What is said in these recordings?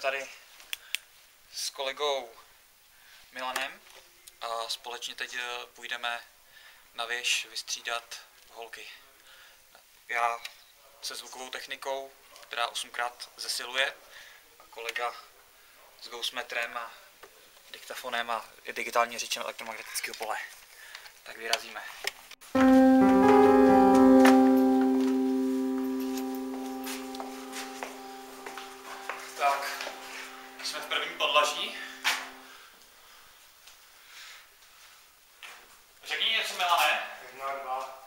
tady s kolegou Milanem a společně teď eh, půjdeme na věž vystřídat holky. Já se zvukovou technikou, která osmkrát zesiluje, a kolega s Ghostmetrem a diktafonem a digitální řečem elektromagnetického pole. Tak vyrazíme. Něco, Milane. Jedna, dva,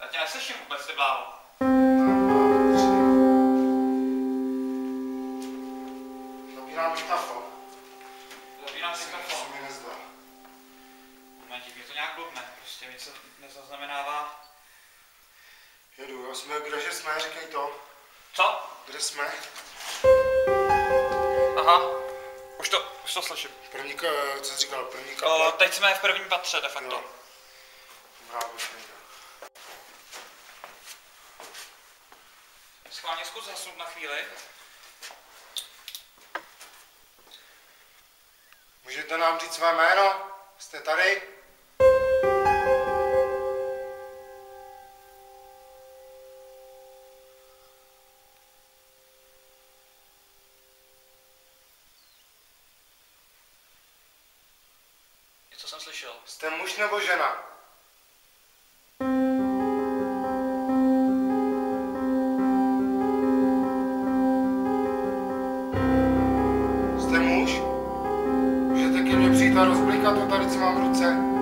Já tě neslyším vůbec, ty bláho. Zapínám si To mikrofon. se mi nezdá. Momentík, je to nějak blbne, prostě mi se nezaznamenává. Jedu, jo. Jsme, kdeže jsme, říkej to. Co? Kde jsme? Aha, už to, už to slyším. První, co jsi říkal, první O, kaple? teď jsme v prvním patře de facto. Jo. Nejde. Schválně zkus zasnout na chvíli. Můžete nám říct své jméno? Jste tady? Něco jsem slyšel. Jste muž nebo žena? Ke mně přijít a rozblikat to tady, co mám v ruce?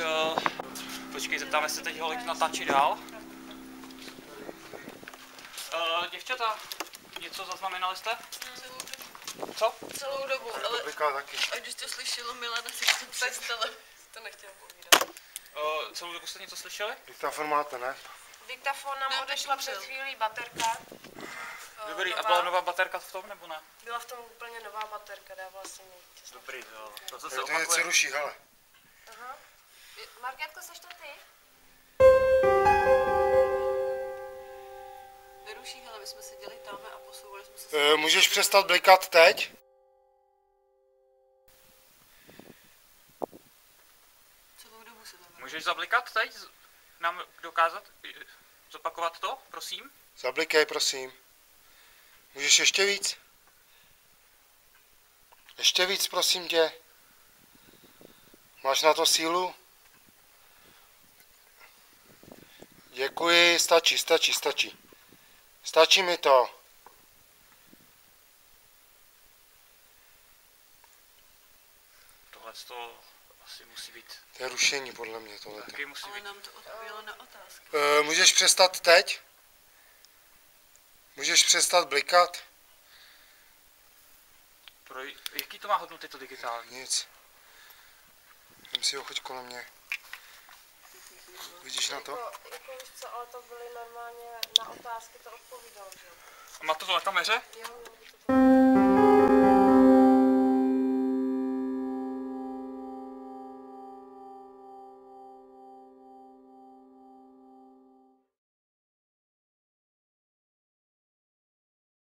Uh, počkej, zeptáme se teď holek natáčí dál. Uh, děvčata, něco zaznamenali jste? Co? celou dobu, ale taky. a když to slyšelo Milana, tak to přestala. To nechtěla povídat. Uh, celou dobu jste něco slyšeli? Diktafon máte, ne? Diktafon nám Ne, odešla před chvílí baterka. eh, Dobrý, a nová. byla nová baterka v tom, nebo ne? Byla v tom úplně nová baterka, dávala se mi. Dobrý, jo. To, co se opakuje. ruší, hele. Aha. Markétko, seš to ty? Neruší, ale my jsme seděli tam a posouvali jsme se. E, můžeš přestat blikat teď? Celou dobu se tam Můžeš zablikat teď? Nám dokázat? i- Zopakovat to, prosím? Zablikej, prosím. Můžeš ještě víc? Ještě víc, prosím tě. Máš na to sílu? Děkuji, stačí, stačí, stačí. Stačí mi to. Tohle to asi musí být. To je rušení, podle mě, tohle. Taky musí Ale být. nám to odpovědělo na otázky. E, můžeš přestat teď? Můžeš přestat blikat? Pro, jaký to má hodnoty to digitální? Nic. Jdem si ho choď kolem mě. Vidíš na to? Jako, jako víš co, ale to byly normálně na otázky, to odpovídal, že. A má to to na kameře? Jo, jo.